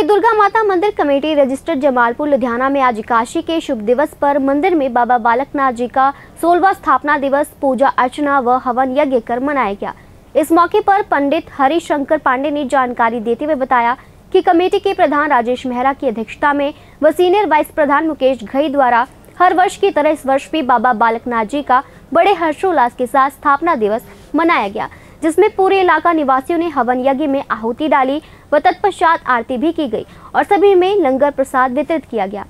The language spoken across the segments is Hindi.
श्री दुर्गा माता मंदिर कमेटी रजिस्टर्ड जमालपुर, लुधियाना में आज एकादशी के शुभ दिवस पर मंदिर में बाबा बालकनाथ जी का सोलवा स्थापना दिवस, पूजा अर्चना व हवन यज्ञ कर मनाया गया। इस मौके पर पंडित हरिशंकर पांडे ने जानकारी देते हुए बताया कि कमेटी के प्रधान राजेश मेहरा की अध्यक्षता में व सीनियर वाइस प्रधान मुकेश घई द्वारा हर वर्ष की तरह इस वर्ष भी बाबा बालकनाथ जी का बड़े हर्षोल्लास के साथ स्थापना दिवस मनाया गया। जिसमें पूरे इलाका निवासियों ने हवन यज्ञ में आहुति डाली व तत्पश्चात आरती भी की गई और सभी में लंगर प्रसाद वितरित किया गया।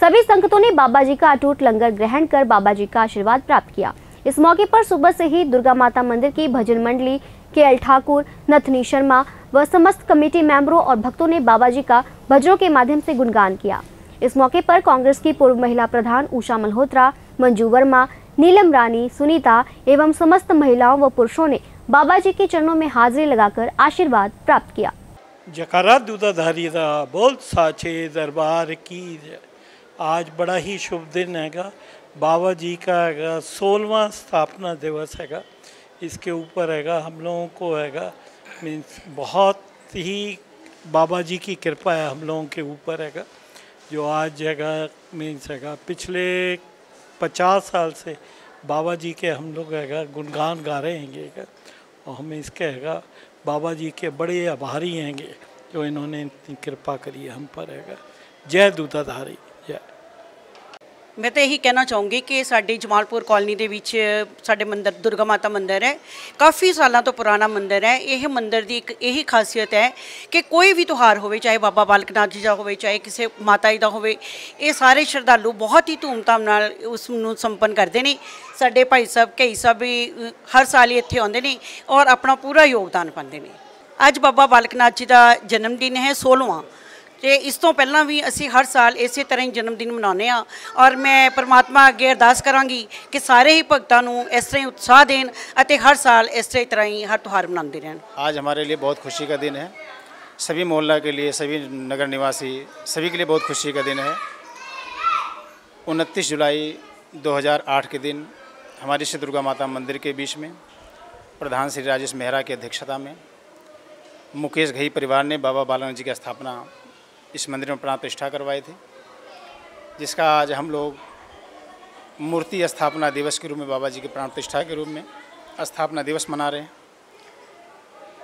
सभी संगतों ने बाबा जी का अटूट लंगर ग्रहण कर बाबा जी का आशीर्वाद प्राप्त किया। इस मौके पर सुबह से ही दुर्गा माता मंदिर की भजन मंडली, के एल ठाकुर, नथनी शर्मा व समस्त कमेटी मेंबरों और भक्तों ने बाबा जी का भजनों के माध्यम से गुणगान किया। इस मौके पर कांग्रेस की पूर्व महिला प्रधान उषा मल्होत्रा, मंजू वर्मा, नीलम रानी, सुनीता एवं समस्त महिलाओं व पुरुषों ने बाबा जी के चरणों में हाजिरी लगाकर आशीर्वाद प्राप्त किया। जकारा दूधाधारी दा बोल साचे दरबार की आज बड़ा ही शुभ दिन हैगा। बाबा जी का हैगा, सोलवा स्थापना दिवस हैगा। इसके ऊपर हैगा, हम लोगों को हैगा मीन्स बहुत ही बाबा जी की कृपा है हम लोगों के ऊपर हैगा। जो आज हैगा मीन्स हैगा, पिछले पचास साल से बाबा जी के हम लोग हैगा, गुणगान गा रहे हैं और हमें इसके हैगा, बाबा जी के बड़े आभारी हैंगे, जो इन्होंने इतनी कृपा करी है हम पर हैगा। जय दूताधारी। ਮੈਂ ਤਾਂ ਇਹੀ ਕਹਿਣਾ ਚਾਹੂੰਗੀ ਕਿ ਸਾਡੀ ਜਮਾਲਪੁਰ ਕਾਲਨੀ ਦੇ ਵਿੱਚ, ਸਾਡੇ ਮੰਦਰ, ਦੁਰਗਾ ਮਾਤਾ ਮੰਦਰ ਹੈ। ਕਾਫੀ ਸਾਲਾਂ ਤੋਂ ਪੁਰਾਣਾ ਮੰਦਰ ਹੈ। ਇਹ ਮੰਦਰ ਦੀ ਇੱਕ ਇਹੀ ਖਾਸੀਅਤ ਹੈ ਕਿ ਕੋਈ ਵੀ ਤਿਉਹਾਰ ਹੋਵੇ, ਚਾਹੇ ਬਾਬਾ ਬਾਲਕ ਨਾਥ ਜੀ ਦਾ ਹੋਵੇ, ਚਾਹੇ ਕਿਸੇ ਮਾਤਾ ਜੀ ਦਾ ਹੋਵੇ, ਇਹ ਸਾਰੇ ਸ਼ਰਧਾਲੂ ਬਹੁਤ ਹੀ ਧੂਮਧਾਮ ਨਾਲ ਉਸ ਨੂੰ ਸੰਪੰਨ ਕਰਦੇ ਨੇ। ਸਾਡੇ ਭਾਈ ਸਾਹਿਬ, ਕਈ ਸਾਹਿਬ ਵੀ ਹਰ ਸਾਲ ਹੀ ਇੱਥੇ ਆਉਂਦੇ ਨੇ ਔਰ ਆਪਣਾ ਪੂਰਾ ਯੋਗਦਾਨ ਪਾਉਂਦੇ ਨੇ। ਅੱਜ ਬਾਬਾ ਬਾਲਕ ਨਾਥ ਜੀ ਦਾ ਜਨਮ ਦਿਨ ਹੈ 16ਵਾਂ ਤੇ ਇਸ ਤੋਂ ਪਹਿਲਾਂ ਵੀ ਅਸੀਂ ਹਰ ਸਾਲ ਇਸੇ ਤਰ੍ਹਾਂ ਹੀ ਜਨਮ ਦਿਨ ਮਨਾਉਂਦੇ ਆ ਔਰ ਮੈਂ ਪ੍ਰਮਾਤਮਾ ਅੱਗੇ ਅਰਦਾਸ ਕਰਾਂਗੀ ਕਿ ਸਾਰੇ ਹੀ ਭਗਤਾਂ ਨੂੰ ਇਸ ਤਰ੍ਹਾਂ ਹੀ ਉਤਸ਼ਾਹ ਦੇਣ ਅਤੇ ਹਰ ਸਾਲ ਇਸੇ ਤਰ੍ਹਾਂ ਹੀ ਹਰ ਤਿਉਹਾਰ ਮਨਾਉਂਦੇ ਰਹਿਣ आज हमारे लिए बहुत खुशी का दिन है सभी मोहल्ला के लिए सभी नगर निवासी सभी के लिए बहुत खुशी का दिन है उनतीस जुलाई 2008 के दिन हमारी श्री दुर्गा माता मंदिर के बीच में प्रधान श्री राजेश मेहरा की अध्यक्षता में मुकेश घई परिवार ने बाबा बालानाथ जी की स्थापना इस मंदिर में प्राण प्रतिष्ठा करवाई थी, जिसका आज हम लोग मूर्ति स्थापना दिवस के रूप में बाबा जी की प्राण प्रतिष्ठा के रूप में स्थापना दिवस मना रहे हैं।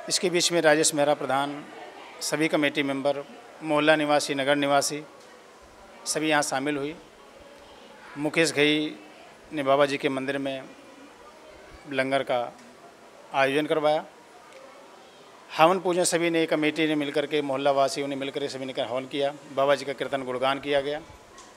इसके बीच में राजेश मेहरा प्रधान, सभी कमेटी मेंबर, मोहल्ला निवासी, नगर निवासी, सभी यहाँ शामिल हुई। मुकेश घई ने बाबा जी के मंदिर में लंगर का आयोजन करवाया। हवन पूजन सभी ने कमेटी ने मिलकर के मोहल्लावासियों ने मिलकर सभी ने हवन किया। बाबा जी का कीर्तन गुणगान किया गया।